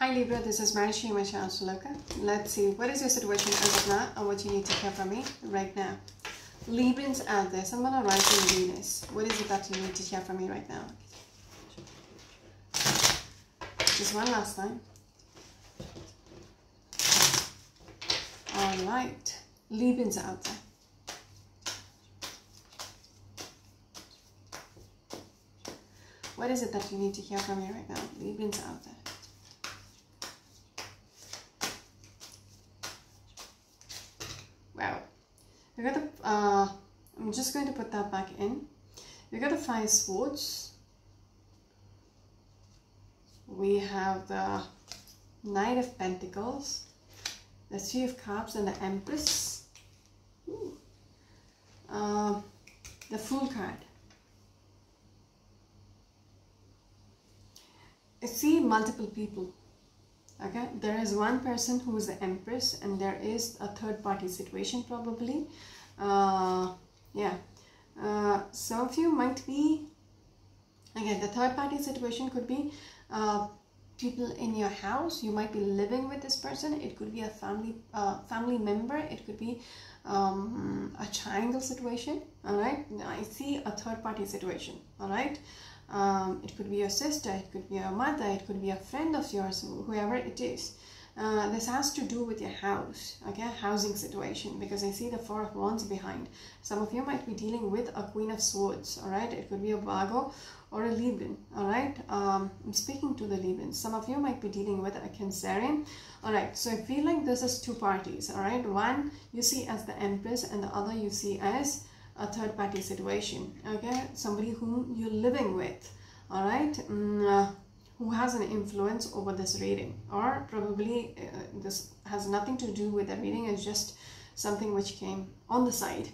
Hi Libra, this is Marishi Loka. Let's see what is your situation as of now and what you need to hear from me right now. Librans out there, someone are writing Venus. What is it that you need to hear from me right now? Just one last time. Alright. Librans out there. What is it that you need to hear from me right now? Librans out there. Got the, uh, I'm just going to put that back in. Got the five swords. We have the Knight of Pentacles, the Three of Cups, and the Empress. Uh, the Fool card. I see multiple people okay there is one person who is the empress and there is a third party situation probably. Uh, yeah. Uh, some of you might be again the third party situation could be uh, people in your house. You might be living with this person. It could be a family uh, family member. It could be um, a triangle situation. All right? I see a third party situation. All right um, it could be your sister, it could be your mother, it could be a friend of yours, whoever it is. Uh, this has to do with your house, okay, housing situation, because I see the Four of Wands behind. Some of you might be dealing with a Queen of Swords, all right? It could be a Virgo or a Libran, all right? Um, I'm speaking to the Librans. Some of you might be dealing with a Cancerian, all right? So I feel like this is two parties, all right? One you see as the Empress and the other you see as a third party situation okay? Somebody whom you're living with all right? Mm, uh, who has an influence over this reading or probably uh, this has nothing to do with the reading it's just something which came on the side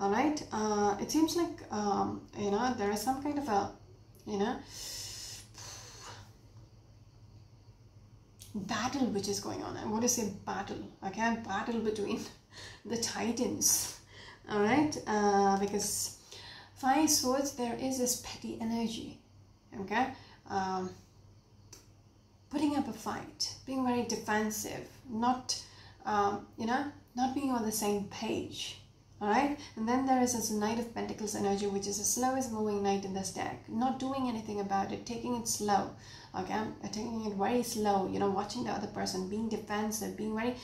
all right? Uh, it seems like um, you know there is some kind of a you know battle which is going on. I want to say battle? Okay battle between the titans all right uh, because five swords there is this petty energy okay? Um, putting up a fight being very defensive not um, you know not being on the same page all right? And then there is this knight of pentacles energy which is the slowest moving knight in this deck not doing anything about it taking it slow okay I'm taking it very slow you know watching the other person being defensive being very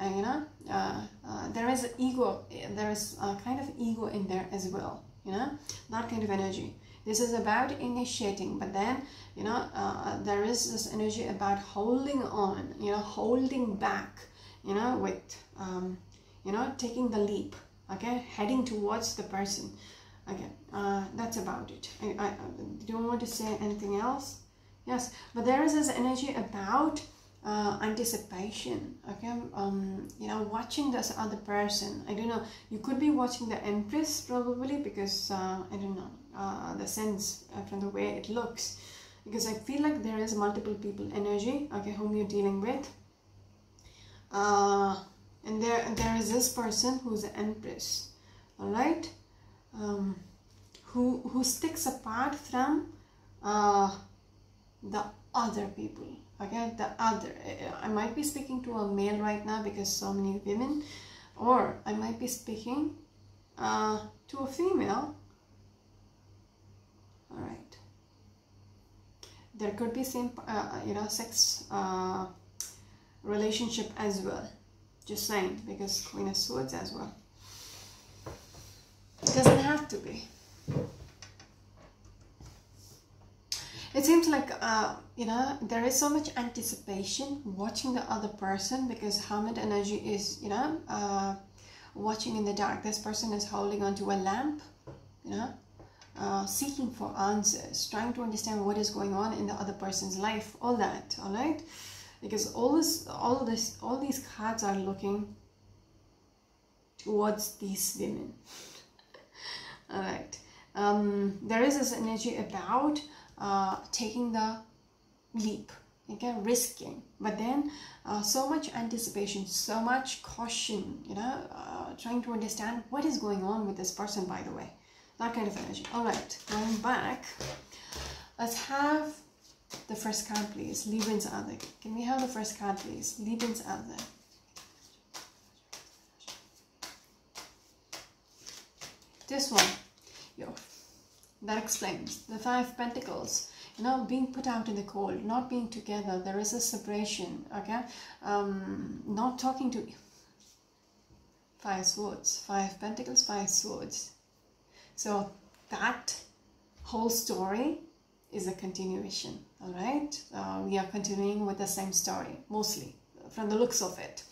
uh, you know uh, uh, there is ego there is a kind of ego in there as well you know that kind of energy. This is about initiating but then you know uh, there is this energy about holding on you know holding back you know with um, you know taking the leap okay heading towards the person. Okay uh, that's about it. I, I, I don't want to say anything else yes but there is this energy about uh, anticipation okay? Um you know watching this other person. I don't know you could be watching the empress probably because uh, i don't know uh, the sense uh, from the way it looks. Because i feel like there is multiple people energy okay whom you're dealing with. Uh, and there there is this person who's the empress all right um, who who sticks apart from uh, the other people okay? The other i might be speaking to a male right now because so many women or i might be speaking uh, to a female. All right there could be same uh, you know sex uh, relationship as well. Just saying because queen of swords as well. It doesn't have to be it seems like uh, you know there is so much anticipation watching the other person because hermit energy is you know uh, watching in the dark. This person is holding onto a lamp you know uh, seeking for answers trying to understand what is going on in the other person's life all that all right? Because all this all this all these cards are looking towards these women. All right. Um, there is this energy about uh, taking the leap okay risking but then uh, so much anticipation so much caution you know uh, trying to understand what is going on with this person by the way that kind of energy all right going back let's have the first card, please? Librans out there. Can we have the first card, please? Librans out there. This one, that explains the Five Pentacles. You know, being put out in the cold, not being together. There is a separation. Okay, um, not talking to. Five Swords, Five Pentacles, Five Swords. So that whole story is a continuation. All right, uh, we are continuing with the same story mostly from the looks of it.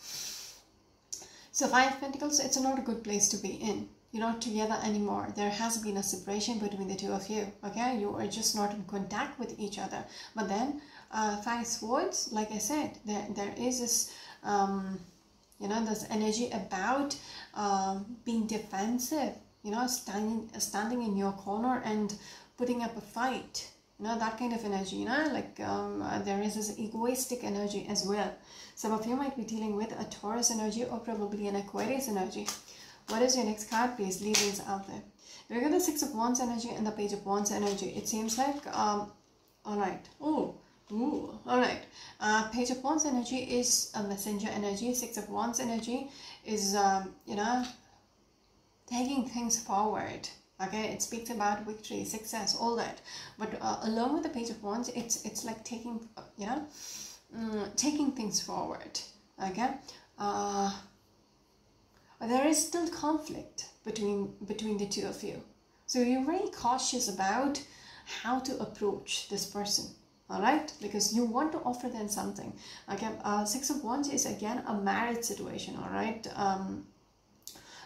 So Five Pentacles, it's not a good place to be in you're not together anymore. There has been a separation between the two of you okay? You are just not in contact with each other. But then uh, five swords like i said there, there is this um, you know this energy about um, being defensive you know standing standing in your corner and putting up a fight you know that kind of energy you know? Like um, uh, there is this egoistic energy as well. Some of you might be dealing with a taurus energy or probably an aquarius energy what is your next card, please? Librans out there. We got the Six of Wands energy and the Page of Wands energy. It seems like, um, all right. Oh, ooh, all right. Uh, Page of Wands energy is a messenger energy. Six of Wands energy is, um, you know, taking things forward. Okay, it speaks about victory, success, all that. But uh, along with the Page of Wands, it's it's like taking, you know, um, taking things forward. Okay. Uh, there is still conflict between between the two of you. So you're very cautious about how to approach this person all right? Because you want to offer them something. Again uh, six of wands is again a marriage situation all right? Um,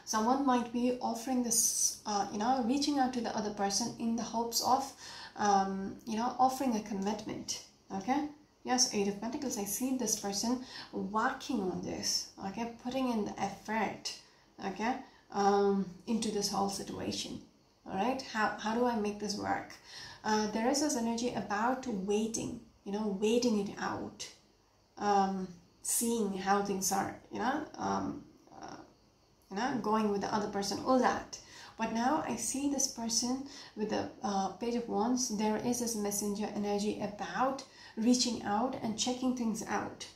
someone might be offering this uh, you know reaching out to the other person in the hopes of um, you know offering a commitment okay? Yes eight of pentacles i see this person working on this okay? Putting in the effort okay? Um, into this whole situation. All right how, how do i make this work? Uh, there is this energy about waiting you know waiting it out. Um, seeing how things are you know? Um, uh, you know going with the other person all that. But now i see this person with the uh, page of wands. There is this messenger energy about reaching out and checking things out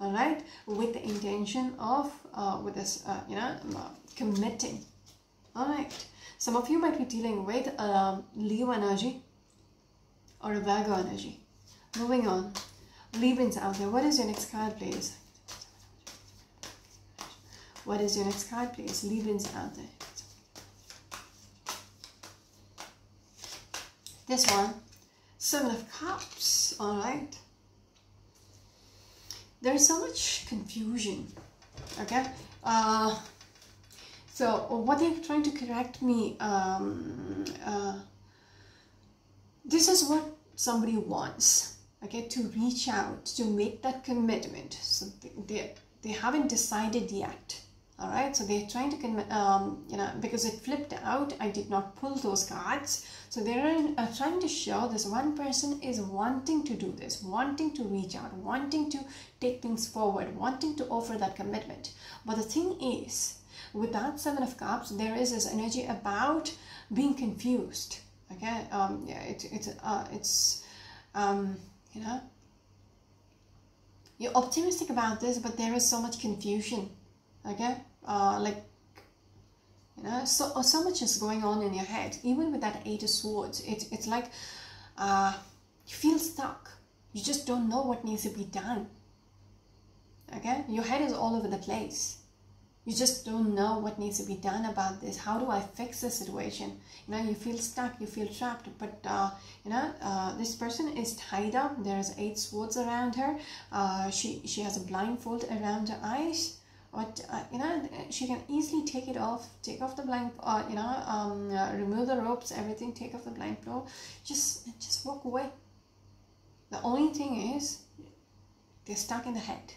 all right? With the intention of uh, with this uh, you know uh, committing. All right? Some of you might be dealing with um, leo energy or a virgo energy. Moving on. Librans out there. What is your next card please? What is your next card please? Librans out there. This one. Seven of cups. All right there's so much confusion okay? Uh, so what they're trying to correct me um, uh, this is what somebody wants okay? To reach out to make that commitment so they, they, they haven't decided yet all right so they're trying to um, you know because it flipped out i did not pull those cards. So they're uh, trying to show this one person is wanting to do this wanting to reach out wanting to take things forward wanting to offer that commitment. But the thing is with that seven of cups there is this energy about being confused okay? Um yeah it, it uh, it's um you know you're optimistic about this but there is so much confusion okay uh, like you know so uh, so much is going on in your head. Even with that eight of swords it's it's like uh, you feel stuck. You just don't know what needs to be done. Okay? Your head is all over the place. You just don't know what needs to be done about this. How do i fix the situation? You know you feel stuck you feel trapped. But uh, you know uh, this person is tied up. There's eight swords around her. Uh, she she has a blindfold around her eyes but uh, you know she can easily take it off take off the blind uh, you know um, uh, remove the ropes everything take off the blindfold just just walk away. The only thing is they're stuck in the head.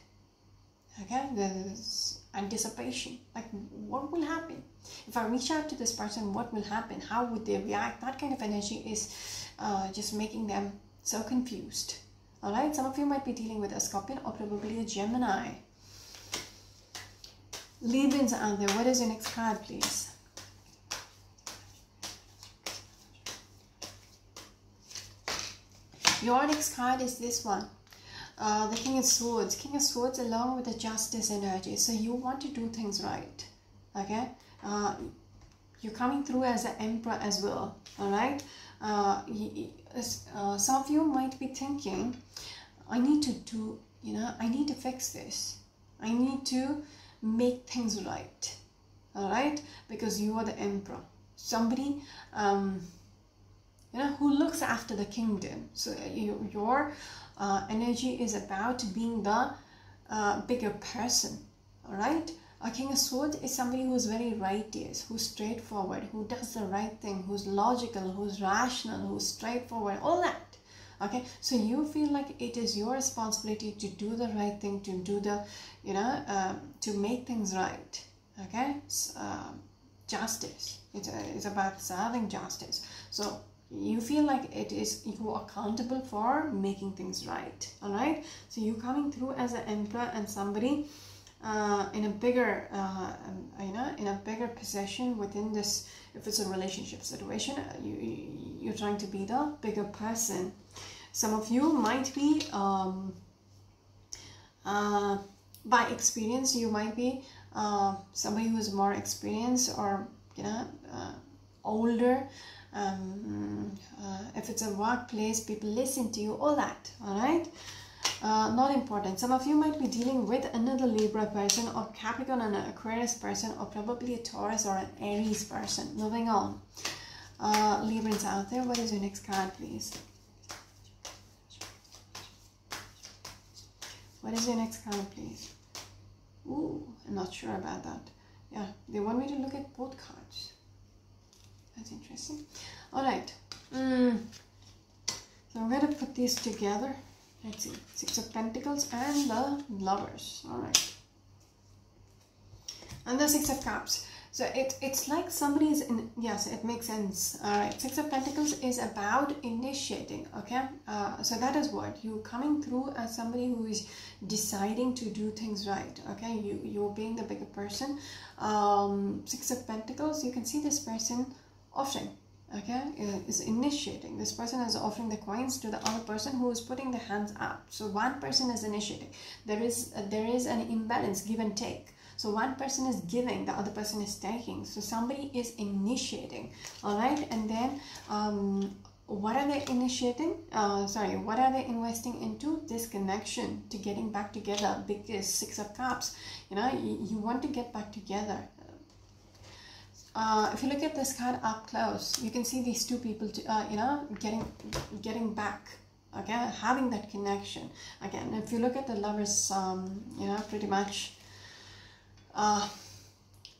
Okay? There's anticipation. Like what will happen? If i reach out to this person what will happen? How would they react? That kind of energy is uh, just making them so confused. All right some of you might be dealing with a scorpion or probably a gemini Librans out there, what is your next card, please? Your next card is this one. Uh, the King of Swords. King of Swords along with the Justice energy. So you want to do things right. Okay? Uh, you're coming through as an Emperor as well. Alright? Uh, uh, some of you might be thinking, I need to do, you know, I need to fix this. I need to make things right. Alright? Because you are the Emperor. Somebody, um, you know, who looks after the kingdom. So you, your uh, energy is about being the uh, bigger person. All right. A king of swords is somebody who's very righteous, who's straightforward, who does the right thing, who's logical, who's rational, who's straightforward, all that. Okay, so you feel like it is your responsibility to do the right thing, to do the, you know, um, to make things right. Okay, um, justice. It's, uh, it's about serving justice. So you feel like it is you accountable for making things right all right so you coming through as an emperor and somebody uh, in a bigger uh, um, you know in a bigger position within this if it's a relationship situation uh, you, you are trying to be the bigger person some of you might be um, uh, by experience you might be uh, somebody who's more experienced or you know uh, older um, uh, if it's a workplace people listen to you all that all right? Uh, not important. Some of you might be dealing with another libra person or capricorn and an aquarius person or probably a taurus or an aries person. Moving on. Uh, librans out there what is your next card please what is your next card please Ooh, I'm not sure about that yeah they want me to look at both cards that's interesting. All right. Mm. So I'm going to put these together. Let's see. Six of Pentacles and the Lovers. All right. And the Six of Cups. So it, it's like somebody is in, yes, it makes sense. All right, Six of Pentacles is about initiating, okay? Uh, so that is what, you're coming through as somebody who is deciding to do things right, okay? You, you're being the bigger person. Um, Six of Pentacles, you can see this person offering okay is initiating this person is offering the coins to the other person who is putting the hands up so one person is initiating there is uh, there is an imbalance give and take so one person is giving the other person is taking. So somebody is initiating all right and then um, what are they initiating? Uh, sorry what are they investing into? This connection to getting back together because six of cups. You know you, you want to get back together. Uh, if you look at this card up close, you can see these two people, to, uh, you know, getting getting back, okay, having that connection. Again, if you look at the lovers, um, you know, pretty much, uh,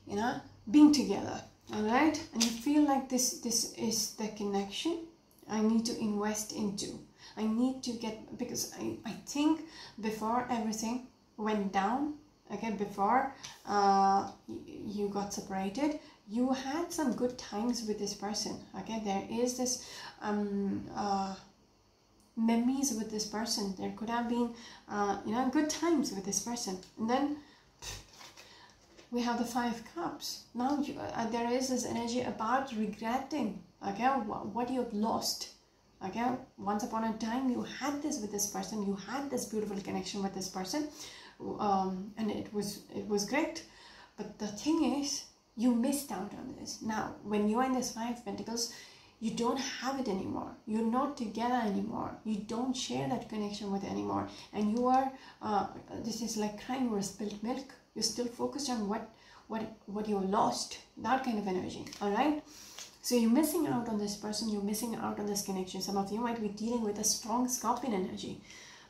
you know, being together, all right, and you feel like this this is the connection I need to invest into. I need to get because I, I think before everything went down, okay, before uh, you got separated, you had some good times with this person okay? There is this um uh memories with this person. There could have been uh you know good times with this person. And then we have the five cups now you, uh, there is this energy about regretting okay what, you've lost okay once upon a time you had this with this person you had this beautiful connection with this person um, and it was it was great but the thing is you missed out on this. Now, when you're in this Five Pentacles, you don't have it anymore. You're not together anymore. You don't share that connection with anymore. And you are, uh, this is like crying over spilled milk. You're still focused on what, what, what you lost. That kind of energy. All right. So you're missing out on this person. You're missing out on this connection. Some of you might be dealing with a strong scorpion energy.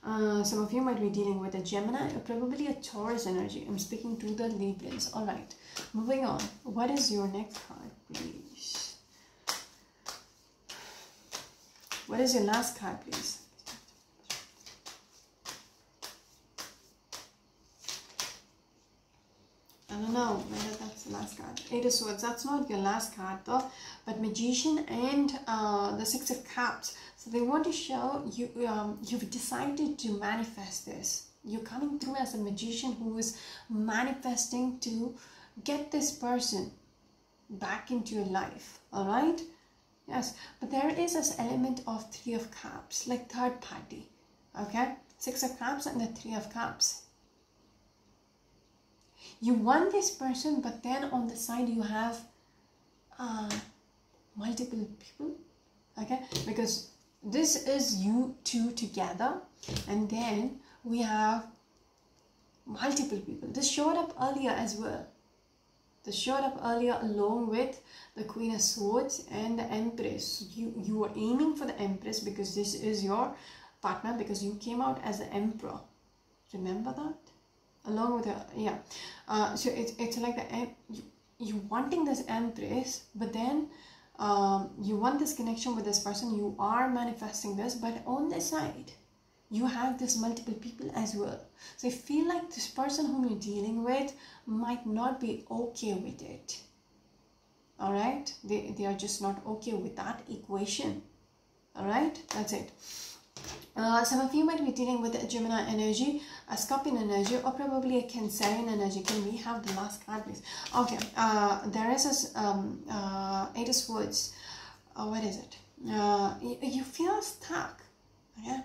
Uh, some of you might be dealing with a Gemini, or probably a Taurus energy. I'm speaking to the Librans. All right. Moving on. What is your next card, please? What is your last card, please? I don't know whether that's the last card. Eight of Swords. That's not your last card though. But Magician and uh, the Six of Cups. So they want to show you um, you've decided to manifest this. You're coming through as a magician who is manifesting to get this person back into your life all right yes but there is this element of three of cups like third party okay six of cups and the three of cups you want this person but then on the side you have uh, multiple people okay? Because this is you two together and then we have multiple people. This showed up earlier as well. This showed up earlier along with the queen of swords and the empress. You you were aiming for the empress because this is your partner because you came out as the emperor. Remember that along with the yeah. Uh, so it's, it's like the you, you wanting this empress but then um, you want this connection with this person you are manifesting this but on the side you have this multiple people as well. So i feel like this person whom you're dealing with might not be okay with it. All right they, they are just not okay with that equation. All right that's it uh, some of you might be dealing with a Gemini energy, a Scorpion energy, or probably a Cancerian energy. Can we have the last card, please? Okay, uh, there is a um, uh, Eight of Swords. Uh, what is it? Uh, you, you feel stuck. Okay,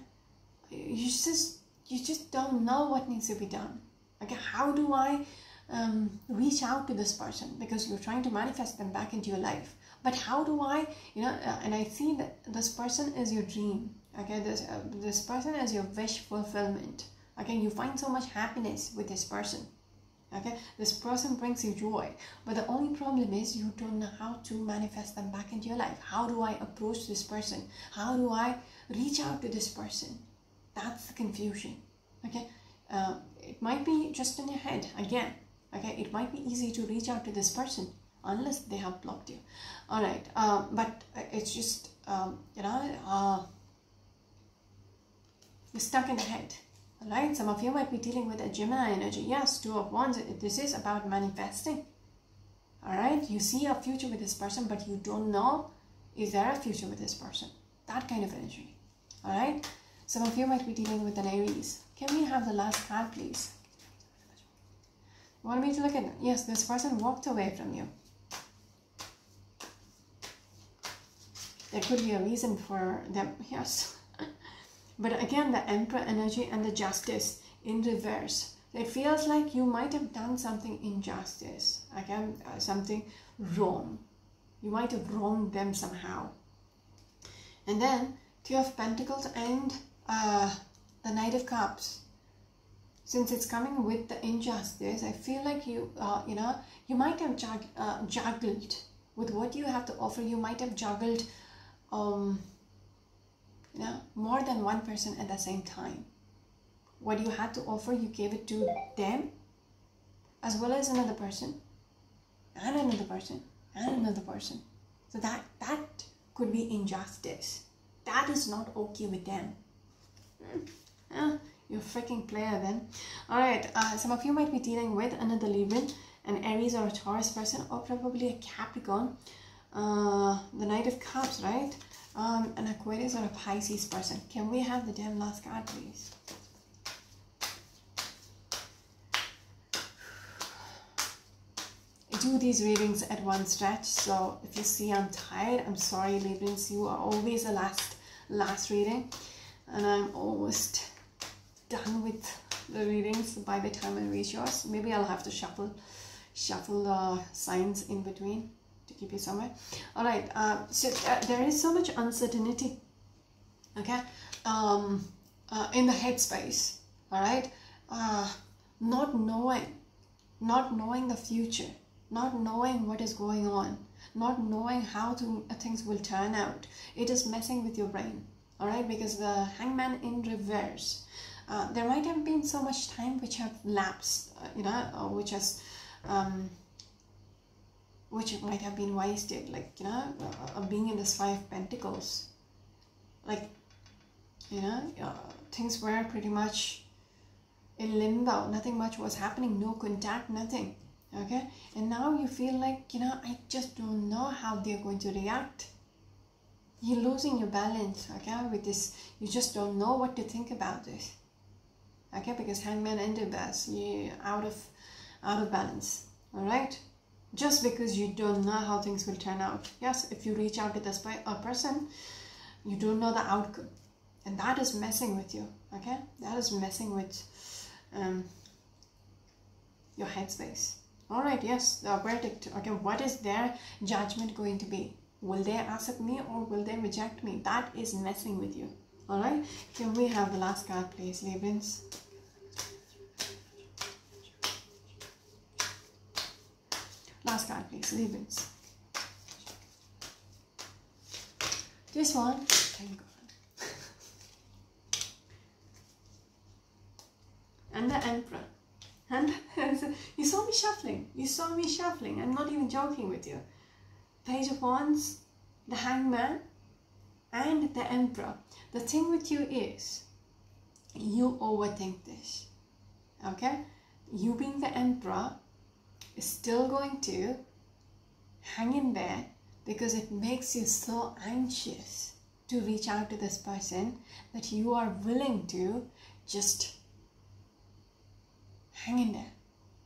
you just you just don't know what needs to be done. Okay, how do I um, reach out to this person because you're trying to manifest them back into your life? But how do I, you know? Uh, and I see that this person is your dream okay this uh, this person is your wish fulfillment. Okay you find so much happiness with this person. Okay this person brings you joy but the only problem is you don't know how to manifest them back into your life. How do i approach this person? How do i reach out to this person? That's the confusion. Okay uh, it might be just in your head again. Okay it might be easy to reach out to this person unless they have blocked you. All right uh, but it's just um, you know uh, stuck in the head. Alright, some of you might be dealing with a Gemini energy. Yes, two of wands. This is about manifesting. Alright, you see a future with this person, but you don't know is there a future with this person. That kind of energy. Alright, some of you might be dealing with an Aries. Can we have the last card, please? You want me to look at Yes, this person walked away from you. There could be a reason for them. Yes. But again, the Emperor energy and the Justice in reverse. It feels like you might have done something injustice, again, uh, something wrong. You might have wronged them somehow. And then Two of Pentacles and uh, the Knight of Cups. Since it's coming with the injustice, I feel like you, uh, you know, you might have jug uh, juggled with what you have to offer. You might have juggled um, you know, more than one person at the same time. What you had to offer, you gave it to them as well as another person and another person and another person. So that that could be injustice. That is not okay with them. Yeah, you're a freaking player then. Alright, uh, some of you might be dealing with another Libran, an Aries or a Taurus person, or probably a Capricorn. Uh, the Knight of Cups, right? Um, an Aquarius or a Pisces person. Can we have the damn last card, please? I do these readings at one stretch, so if you see I'm tired, I'm sorry, Librans. You are always the last last reading, and I'm almost done with the readings by the time I reach yours. Maybe I'll have to shuffle shuffle the signs in between to keep you somewhere. All right uh, so uh, there is so much uncertainty okay um, uh, in the headspace all right uh, not knowing not knowing the future not knowing what is going on not knowing how to, uh, things will turn out. It is messing with your brain all right because the hangman in reverse uh, there might have been so much time which have lapsed you know which has um, which might have been wasted like you know uh, being in this five pentacles. Like you know uh, things were pretty much in limbo. Nothing much was happening. No contact nothing. Okay? And now you feel like you know i just don't know how they're going to react. You're losing your balance okay with this. You just don't know what to think about this. Okay? Because hangman and the best you out of out of balance. All right just because you don't know how things will turn out. Yes if you reach out to this by a person you don't know the outcome. And that is messing with you okay? That is messing with um, your headspace. All right yes the verdict okay what is their judgment going to be? Will they accept me or will they reject me? That is messing with you all right can we have the last card please Librans last card please Librans this one thank god and the emperor and you saw me shuffling. You saw me shuffling. I'm not even joking with you. Page of Wands, the Hangman, and the Emperor. The thing with you is, you overthink this. Okay? You being the Emperor is still going to hang in there because it makes you so anxious to reach out to this person that you are willing to just hang in there.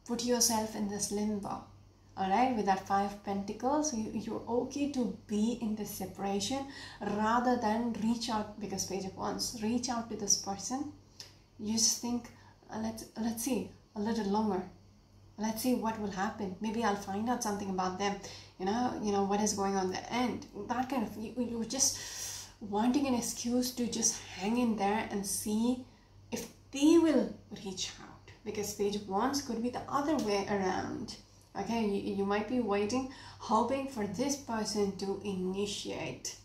Put yourself in this limbo. All right with that five pentacles you, you're okay to be in this separation rather than reach out because page of wands reach out to this person. You just think uh, let's let's see a little longer let's see what will happen. Maybe i'll find out something about them. You know you know what is going on the end. That kind of you, you're just wanting an excuse to just hang in there and see if they will reach out. Because of wands could be the other way around. Okay you, you might be waiting hoping for this person to initiate.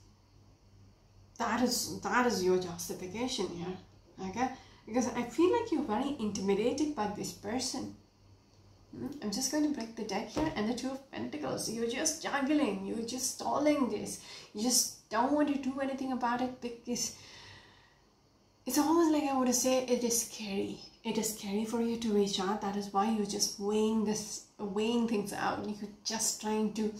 That is that is your justification here okay? Because i feel like you're very intimidated by this person? Hmm? I'm just going to break the deck here and the two of pentacles. You're just juggling. You're just stalling this. You just don't want to do anything about it because it's almost like I would say it is scary. It is scary for you to reach out. That is why you're just weighing this weighing things out. You're just trying to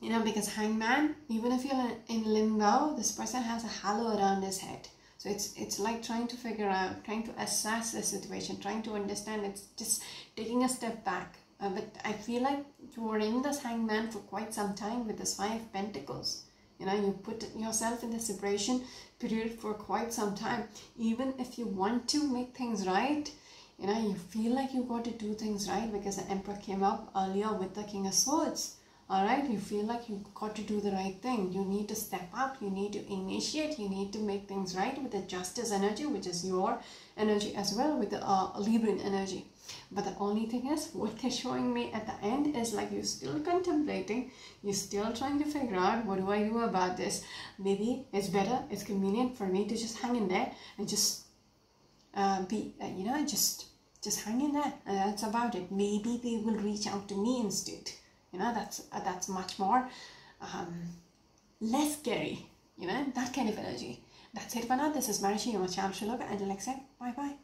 you know because hangman even if you're in limbo this person has a halo around his head so it's it's like trying to figure out trying to assess the situation trying to understand. It's just taking a step back. Uh, but i feel like you were in this hangman for quite some time with this five pentacles. You know you put yourself in the separation period for quite some time. Even if you want to make things right you know you feel like you got to do things right because the emperor came up earlier with the king of swords all right you feel like you've got to do the right thing. You need to step up. You need to initiate. You need to make things right with the justice energy which is your energy as well with the uh, energy. But the only thing is what they're showing me at the end is like you're still contemplating. You're still trying to figure out what do i do about this? Maybe it's better it's convenient for me to just hang in there and just uh, be uh, you know just just hang in there. And that's about it. Maybe they will reach out to me instead you know that's uh, that's much more um, less scary you know that kind of energy. That's it for now. This is Marishi, your channel Shiloga and said bye bye